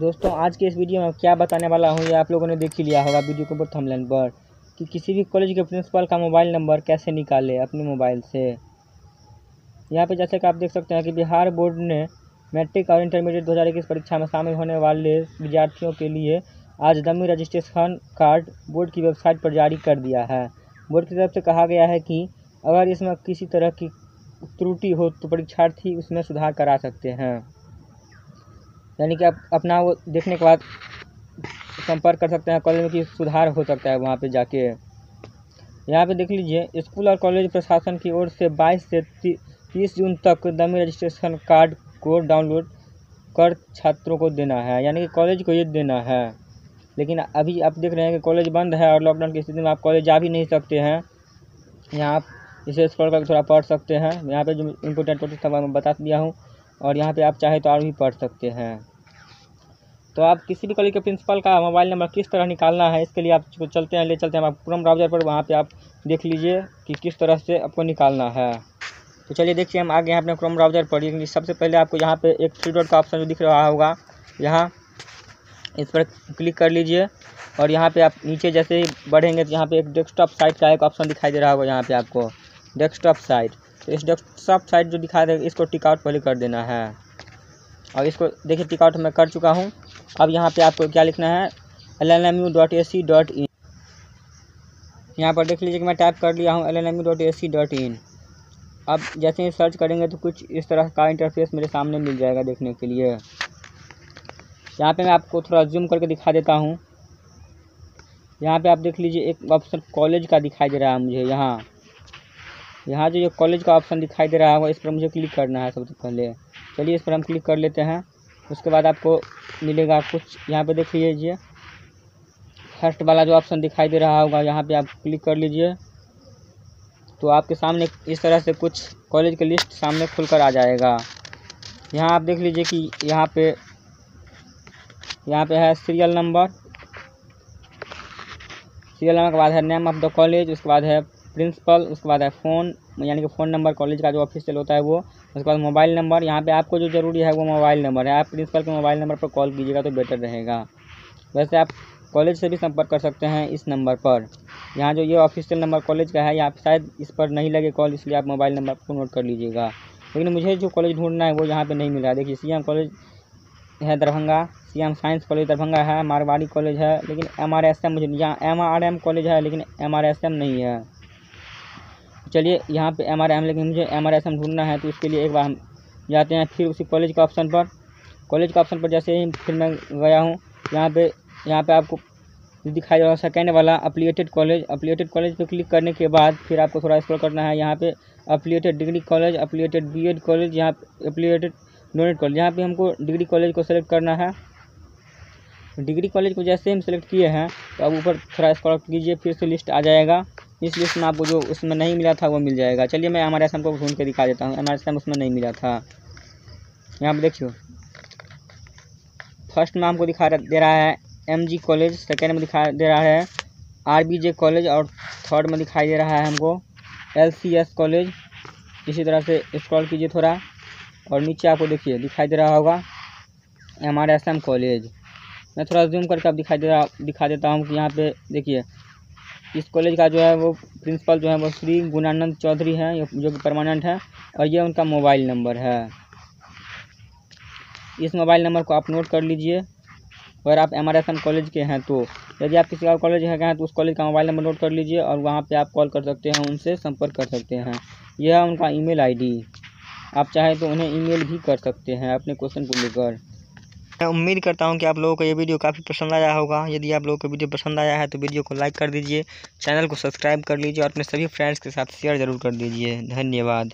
दोस्तों, आज के इस वीडियो में क्या बताने वाला हूँ, ये आप लोगों ने देख ही लिया होगा वीडियो के ऊपर थंबनेल पर, कि किसी भी कॉलेज के प्रिंसिपल का मोबाइल नंबर कैसे निकाले अपने मोबाइल से। यहाँ पे जैसे कि आप देख सकते हैं कि बिहार बोर्ड ने मैट्रिक और इंटरमीडिएट दो हज़ार इक्कीस परीक्षा में शामिल होने वाले विद्यार्थियों के लिए आज दमी रजिस्ट्रेशन कार्ड बोर्ड की वेबसाइट पर जारी कर दिया है। बोर्ड की तरफ़ से कहा गया है कि अगर इसमें किसी तरह की त्रुटि हो तो परीक्षार्थी उसमें सुधार करा सकते हैं। यानी कि आप अपना वो देखने के बाद संपर्क कर सकते हैं, कॉलेज में कि सुधार हो सकता है वहाँ पे जाके। यहाँ पे देख लीजिए, स्कूल और कॉलेज प्रशासन की ओर से 22 से 30 जून तक डमी रजिस्ट्रेशन कार्ड को डाउनलोड कर छात्रों को देना है। यानी कि कॉलेज को ये देना है। लेकिन अभी आप देख रहे हैं कि कॉलेज बंद है और लॉकडाउन की स्थिति में आप कॉलेज जा भी नहीं सकते हैं। यहाँ आप इसे स्क्रॉल करके थोड़ा पढ़ सकते हैं। यहाँ पे जो इम्पोर्टेंट टॉपिक था मैं बता दिया हूँ और यहाँ पे आप चाहे तो और भी पढ़ सकते हैं। तो आप किसी भी कॉलेज के प्रिंसिपल का मोबाइल नंबर किस तरह निकालना है, इसके लिए आप चलते हैं, ले चलते हैं, आप क्रोम ब्राउज़र पर वहाँ पे आप देख लीजिए कि किस तरह से आपको निकालना है। तो चलिए देखिए, हम आगे हैं अपने क्रोम ब्राउज़र पर। सबसे पहले आपको यहाँ पे एक थ्री डॉट का ऑप्शन जो दिख रहा होगा, यहाँ इस पर क्लिक कर लीजिए। और यहाँ पे आप नीचे जैसे ही बढ़ेंगे तो यहाँ पे एक डेस्कटॉप साइट का एक ऑप्शन दिखाई दे रहा होगा यहाँ पे आपको, डेस्कटॉप साइट। तो इस डेस्कटॉप साइट जो दिखा देगा, इसको टिकआउट पहले कर देना है। और इसको देखिए, टिकआउट मैं कर चुका हूँ। अब यहाँ पे आपको क्या लिखना है? L N M U dot A C dot in यहाँ पर देख लीजिए कि मैं टाइप कर लिया हूँ L N M U dot A C dot in अब जैसे ही सर्च करेंगे तो कुछ इस तरह का इंटरफेस मेरे सामने मिल जाएगा देखने के लिए। यहाँ पे मैं आपको थोड़ा जूम करके दिखा देता हूँ। यहाँ पे आप देख लीजिए एक ऑप्शन कॉलेज का दिखाई दे रहा है मुझे यहाँ। यहाँ जो ये कॉलेज का ऑप्शन दिखाई दे रहा है, इस पर मुझे क्लिक करना है सबसे पहले। चलिए इस पर हम क्लिक कर लेते हैं। उसके बाद आपको मिलेगा कुछ। यहाँ पे देख लीजिए। फ़र्स्ट वाला जो ऑप्शन दिखाई दे रहा होगा, यहाँ पे आप क्लिक कर लीजिए। तो आपके सामने इस तरह से कुछ कॉलेज की लिस्ट सामने खुलकर आ जाएगा। यहाँ आप देख लीजिए कि यहाँ पे यहाँ पे है सीरियल नंबर सीरियल नंबर के बाद है नेम ऑफ़ द कॉलेज उसके बाद है प्रिंसिपल, उसके बाद है फ़ोन, यानी कि फ़ोन नंबर, कॉलेज का जो ऑफिशियल होता है वो, उसके बाद मोबाइल नंबर, यहाँ पे आपको जो ज़रूरी है वो मोबाइल नंबर है। आप प्रिंसिपल के मोबाइल नंबर पर कॉल कीजिएगा तो बेटर रहेगा। वैसे आप कॉलेज से भी संपर्क कर सकते हैं इस नंबर पर। यहाँ जो ये ऑफिशियल नंबर कॉलेज का है, यहाँ शायद इस पर नहीं लगे कॉल, इसलिए आप मोबाइल नंबर को नोट कर लीजिएगा। लेकिन मुझे जो कॉलेज ढूंढना है वो यहाँ पर नहीं मिल रहा देखिए, सीएम कॉलेज है Darbhanga C M science college Darbhanga है, मारवाड़ी कॉलेज है, लेकिन एम आर एस एम मुझे यहाँ एम आर एम कॉलेज है, लेकिन एम आर एस एम नहीं है। चलिए, यहाँ पे एम आर एम लेकिन मुझे एम आर एस एम ढूंढना है तो उसके लिए एक बार हम जाते हैं फिर उसी कॉलेज का ऑप्शन पर। कॉलेज का ऑप्शन पर जैसे ही फिर मैं गया हूँ, यहाँ पे यहाँ पे आपको दिखाई दे रहा सेकेंड वाला अपलिएटेड कॉलेज अप्लीटेड कॉलेज पे क्लिक करने के बाद फिर आपको थोड़ा स्क्रॉल करना है, यहाँ पे affiliated degree college affiliated BEd college यहाँ अप्लीटेड डोनेट कॉलेज यहाँ पे हमको डिग्री कॉलेज को सेलेक्ट करना है। डिग्री कॉलेज को जैसे हम सेलेक्ट किए हैं तो अब ऊपर थोड़ा स्क्रॉल कीजिए, फिर से लिस्ट आ जाएगा। इस लिस्ट में आपको जो उसमें नहीं मिला था वो मिल जाएगा। चलिए मैं एस एम को ढूंढ के दिखा देता हूँ। एस एम उसमें नहीं मिला था। यहाँ पर देखियो। फ़र्स्ट में हमको दिखा दे रहा है एम जी कॉलेज, सेकेंड में दिखा दे रहा है आर बी जे कॉलेज और थर्ड में दिखाई दे रहा है हमको एल सी एस कॉलेज। इसी तरह से स्क्रॉल कीजिए थोड़ा। और नीचे आपको देखिए, दिखाई दे रहा होगा M R S M college. मैं थोड़ा जूम करके आप दिखाई दे रहा दिखा देता हूँ कि यहाँ पे देखिए। इस कॉलेज का जो है वो प्रिंसिपल जो है वो श्री गुणानंद चौधरी हैं जो कि परमानेंट है, और ये उनका मोबाइल नंबर है। इस मोबाइल नंबर को आप नोट कर लीजिए। अगर आप एम कॉलेज के हैं तो यदि आप किसी और कॉलेज के हैं तो उस कॉलेज का मोबाइल नंबर नोट कर लीजिए और वहाँ पे आप कॉल कर सकते हैं, उनसे संपर्क कर सकते हैं। यह है उनका ईमेल आईडी। आप चाहें तो उन्हें ईमेल भी कर सकते हैं अपने क्वेश्चन को लेकर। मैं उम्मीद करता हूँ कि आप लोगों को ये वीडियो काफ़ी पसंद आया होगा। यदि आप लोगों को वीडियो पसंद आया है तो वीडियो को लाइक कर दीजिए, चैनल को सब्सक्राइब कर लीजिए और अपने सभी फ्रेंड्स के साथ शेयर ज़रूर कर दीजिए। धन्यवाद।